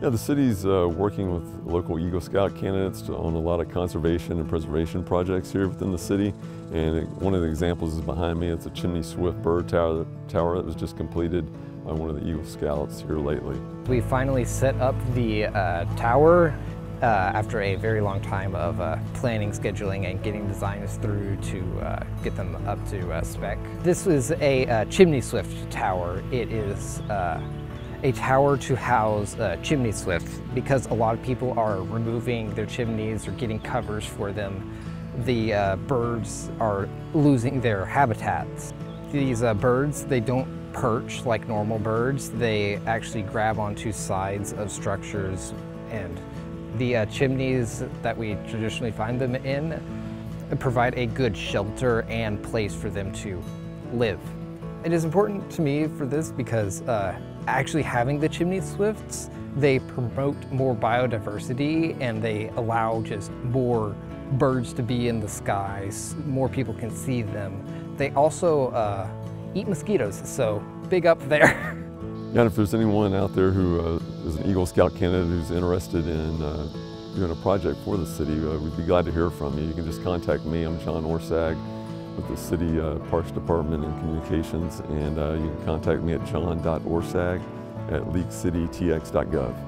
Yeah, the city's uh, working with local Eagle Scout candidates to, on a lot of conservation and preservation projects here within the city. And it, one of the examples is behind me. It's a chimney swift bird tower, tower that was just completed by one of the Eagle Scouts here lately. We finally set up the uh, tower uh, after a very long time of uh, planning, scheduling, and getting designs through to uh, get them up to uh, spec. This is a chimney swift tower. It is a tower to house chimney swift because a lot of people are removing their chimneys or getting covers for them. The birds are losing their habitats. These birds, they don't perch like normal birds. They actually grab onto sides of structures and the uh, chimneys that we traditionally find them in provide a good shelter and place for them to live. It is important to me for this because uh, actually having the chimney swifts, they promote more biodiversity and they allow just more birds to be in the skies, more people can see them. They also uh, eat mosquitoes, so big up there. Yeah, if there's anyone out there who uh, is an Eagle Scout candidate who's interested in uh, doing a project for the city, uh, we'd be glad to hear from you. You can just contact me. I'm John Orsag with the City uh, Parks Department and Communications, and uh, you can contact me at john.orsag at leaguecitytx.gov.